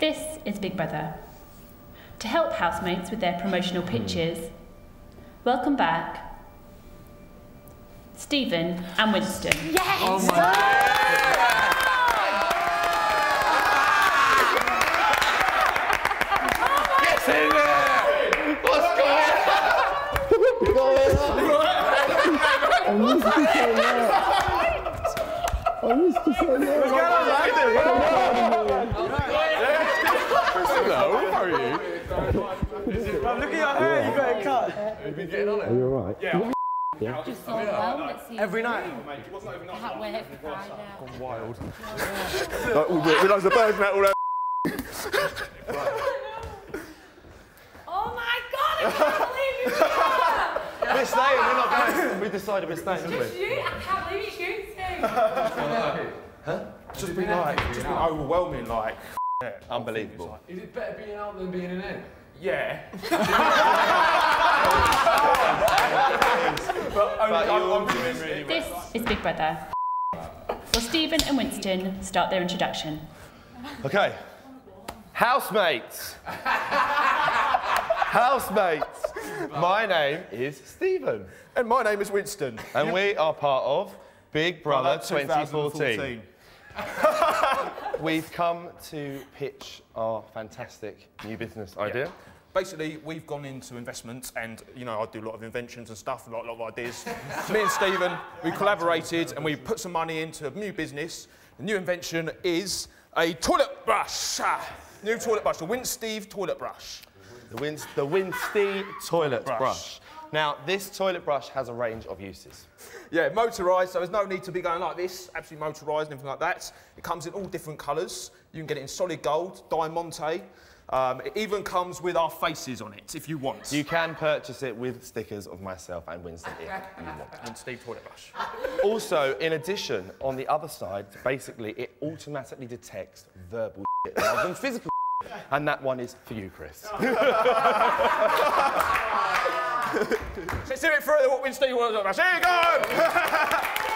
This is Big Brother. To help housemates with their promotional hmm. pitches, welcome back Steven and Winston. Yes! Oh my Get in there! What's going I used to say that. I used to say that. Hello, how are you? Look at your hair, you got it cut. Have you been getting on Are you alright? Yeah. Just so well, let's see. Every night. Can't wait for Friday. Wild. like, we realise the bird's metal there. Oh my god, I can't believe you did that! We're staying, we're not going. We decided we're staying, didn't we? Just you? I can't believe it's you too. It's just been like, just been overwhelming, like, Unbelievable. Is it better being out than being in it? yeah. But you're all doing really well. This is Big Brother. Will Steven and Winston start their introduction? Okay. Housemates. Housemates. My name is Steven, And my name is Winston. and we are part of Big Brother 2014. We've come to pitch our fantastic new business idea. Basically, we've gone into investments and, you know, I do a lot of inventions and stuff, a lot, lot of ideas. Me and Steven, we collaborated and we put some money into a new business. The new invention is a toilet brush. Ah, New toilet brush, the Winsteve toilet brush. The Win the Winstee toilet brush. Brush. Now, this toilet brush has a range of uses. Yeah, motorised, so there's no need to be going like this, absolutely motorised and everything like that. It comes in all different colours. You can get it in solid gold, diamante. Um, it even comes with our faces on it, if you want. You can purchase it with stickers of myself and Winston if you want. Winsteve toilet brush. Also, in addition, on the other side, basically, it automatically detects verbal rather than physical. And that one is for you, Chris. Let's do it for what Winsteve toilet brush. Here you go!